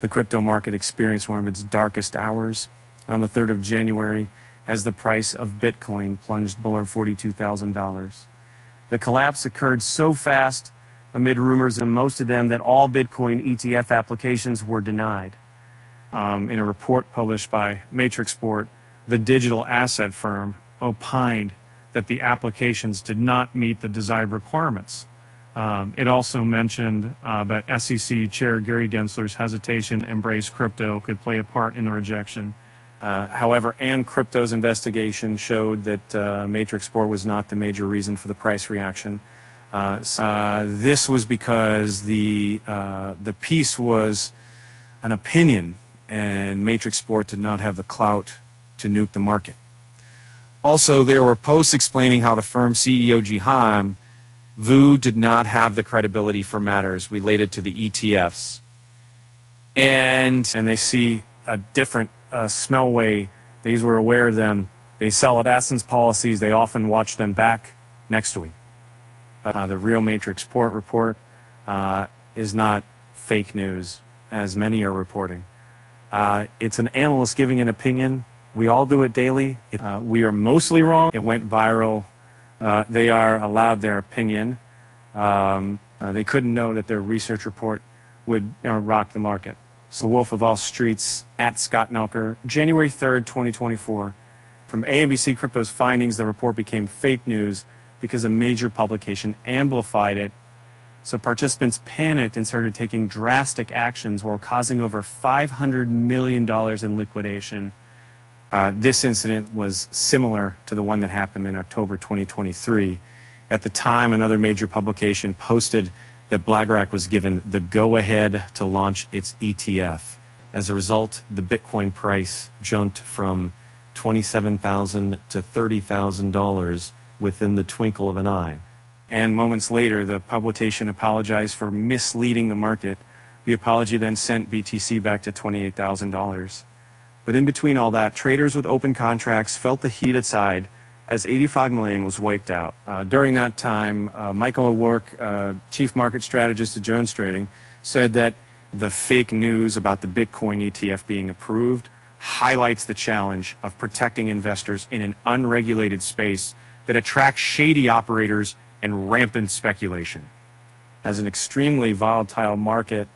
The crypto market experienced one of its darkest hours on the 3rd of January as the price of Bitcoin plunged below $42,000. The collapse occurred so fast amid rumors and most of them that all Bitcoin ETF applications were denied. Um, in a report published by Matrixport, the digital asset firm opined that the applications did not meet the desired requirements. Um, it also mentioned uh, that SEC Chair Gary Gensler's hesitation to embrace crypto could play a part in the rejection. Uh, however, AMBCrypto's investigation showed that uh, Matrixport was not the major reason for the price reaction. Uh, uh this was because the uh, the piece was an opinion, and Matrixport did not have the clout to nuke the market. Also, there were posts explaining how the firm CEO Jihan Wu did not have the credibility for matters related to the ETFs. And, and they see a different uh, Smellway. These were aware of them. They sell at Essence policies. They often watch them back next week. Uh, the real Matrixport report uh, is not fake news, as many are reporting. Uh, it's an analyst giving an opinion. We all do it daily. Uh, we are mostly wrong. It went viral uh, they are allowed their opinion. Um, uh, they couldn't know that their research report would rock the market. So Wolf of All Streets at Scott Melker, January 3rd, 2024. From AMBCrypto's findings, the report became fake news because a major publication amplified it. So participants panicked and started taking drastic actions while causing over $500 million in liquidation. Uh, this incident was similar to the one that happened in October 2023. At the time, another major publication posted that BlackRock was given the go-ahead to launch its ETF. As a result, the Bitcoin price jumped from $27,000 to $30,000 within the twinkle of an eye. And moments later, the publication apologized for misleading the market. The apology then sent BTC back to $28,000. But in between all that, traders with open contracts felt the heat aside as 85 million was wiped out. Uh, during that time, uh, Michael O'Rourke, uh, chief market strategist at JonesTrading, said that the fake news about the Bitcoin ETF being approved highlights the challenge of protecting investors in an unregulated space that attracts shady operators and rampant speculation. As an extremely volatile market,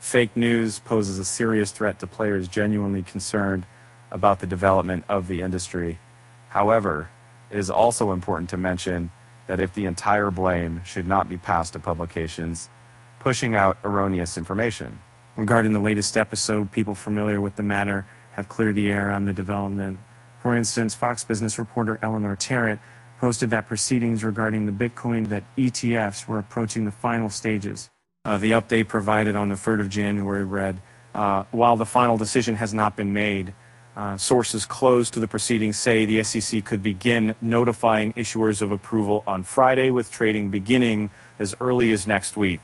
fake news poses a serious threat to players genuinely concerned about the development of the industry. However, it is also important to mention that if the entire blame should not be passed to publications pushing out erroneous information. Regarding the latest episode, people familiar with the matter have cleared the air on the development. For instance, Fox Business reporter Eleanor Terrett posted that proceedings regarding the Bitcoin that ETFs were approaching the final stages. Uh, the update provided on the 3rd of January read, uh, while the final decision has not been made, uh, sources close to the proceedings say the SEC could begin notifying issuers of approval on Friday with trading beginning as early as next week.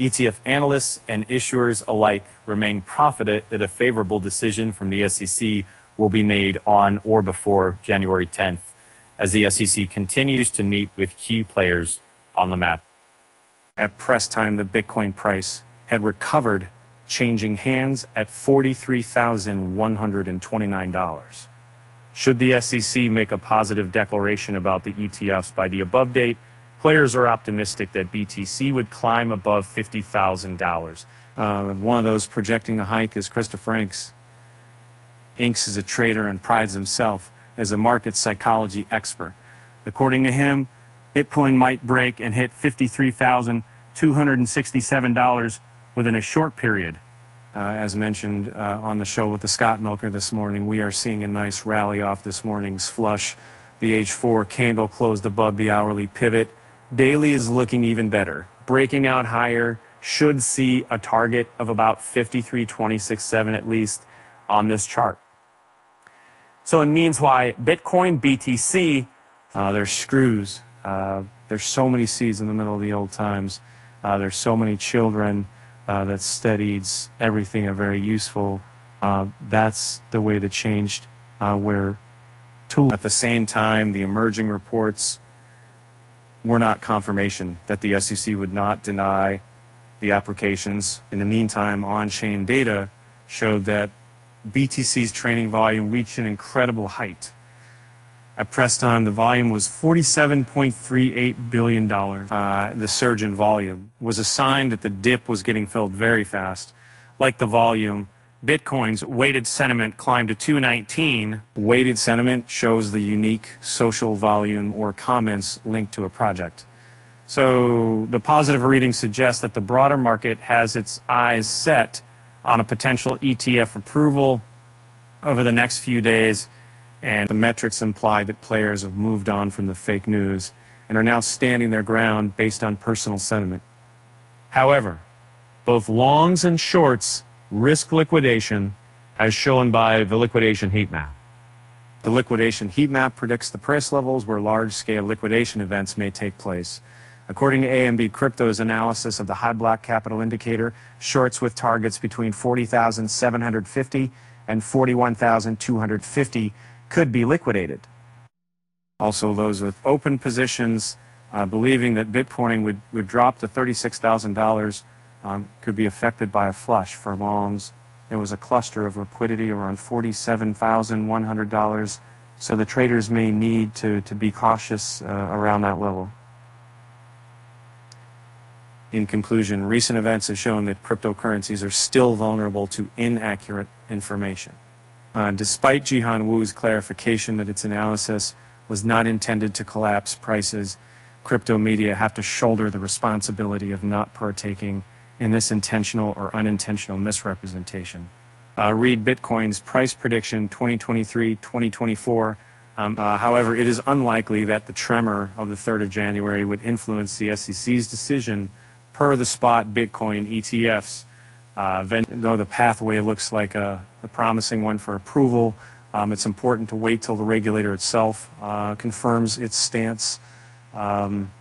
ETF analysts and issuers alike remain confident that a favorable decision from the SEC will be made on or before January 10th as the SEC continues to meet with key players on the map. At press time, the Bitcoin price had recovered, changing hands at $43,129. Should the SEC make a positive declaration about the ETFs by the above date, players are optimistic that BTC would climb above $50,000. Uh, one of those projecting a hike is Christopher Inks. Inks is a trader and prides himself as a market psychology expert. According to him, Bitcoin might break and hit $53,267 within a short period. Uh, as mentioned uh, on the show with the Scott Melker this morning, we are seeing a nice rally off this morning's flush. The H4 candle closed above the hourly pivot. Daily is looking even better. Breaking out higher should see a target of about 53.267 at least on this chart. So it means why Bitcoin, BTC, uh, there's screws uh, there's so many seeds in the middle of the old times. Uh, there's so many children uh, that studied everything are very useful. Uh, that's the way that changed uh, where tool. At the same time, the emerging reports were not confirmation that the SEC would not deny the applications. In the meantime, on-chain data showed that BTC's trading volume reached an incredible height. At press time, the volume was $47.38 billion. Uh, the surge in volume was a sign that the dip was getting filled very fast. Like the volume, Bitcoin's weighted sentiment climbed to 219. Weighted sentiment shows the unique social volume or comments linked to a project. So the positive reading suggests that the broader market has its eyes set on a potential ETF approval over the next few days, and the metrics imply that players have moved on from the fake news and are now standing their ground based on personal sentiment. However, both longs and shorts risk liquidation as shown by the liquidation heat map. The liquidation heat map predicts the price levels where large-scale liquidation events may take place. According to AMBCrypto's analysis of the Hyblock capital indicator, shorts with targets between 40,750 and 41,250 could be liquidated. Also, those with open positions uh, believing that Bitcoin would, would drop to $36,000 um, could be affected by a flush for longs. There was a cluster of liquidity around $47,100, so the traders may need to, to be cautious uh, around that level. In conclusion, recent events have shown that cryptocurrencies are still vulnerable to inaccurate information. Uh, despite Jihan Wu's clarification that its analysis was not intended to collapse prices, crypto media have to shoulder the responsibility of not partaking in this intentional or unintentional misrepresentation. Uh, read Bitcoin's price prediction 2023-2024. Um, uh, however, it is unlikely that the tremor of the 3rd of January would influence the SEC's decision per the spot Bitcoin ETFs. Uh, though the pathway looks like a, a promising one for approval, um, it's important to wait till the regulator itself uh, confirms its stance. Um,